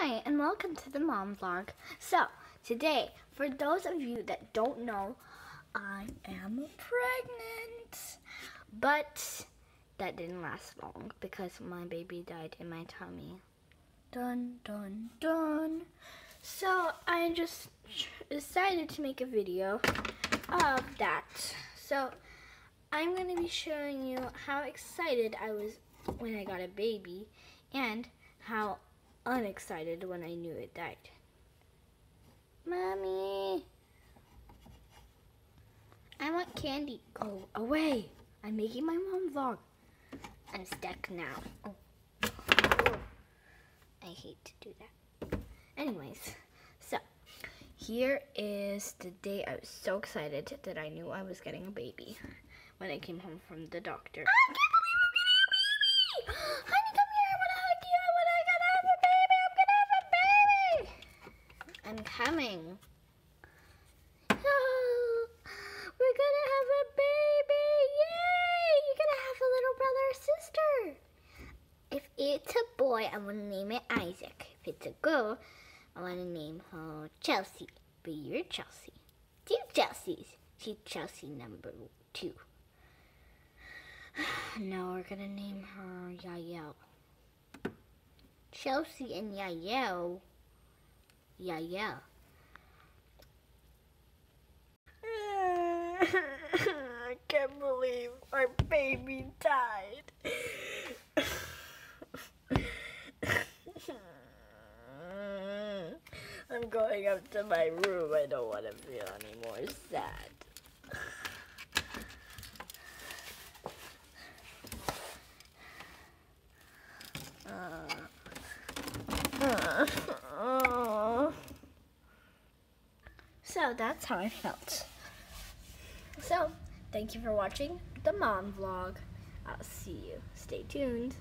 Hi, and welcome to the mom vlog. So, today, for those of you that don't know, I am pregnant. But that didn't last long because my baby died in my tummy. Dun, dun, dun. So, I just decided to make a video of that. So, I'm going to be showing you how excited I was when I got a baby and how unexcited when I knew it died. Mommy! I want candy. Go away. I'm making my mom vlog. I'm stuck now. Oh. I hate to do that. Anyways, so here is the day I was so excited that I knew I was getting a baby when I came home from the doctor. I can't believe I'm getting a baby! Honey, I'm coming. Oh, we're to have a baby. Yay! You're to have a little brother or sister. If it's a boy, I want to name it Isaac. If it's a girl, I want to name her Chelsea. But you're Chelsea. Two Chelseas. She's Chelsea number two. No, we're gonna name her Yael. Chelsea and Yael. Yael. I can't believe our baby died. I'm going up to my room. I don't want to feel any more sad. So that's how I felt. So, thank you for watching the mom vlog. I'll see you. Stay tuned.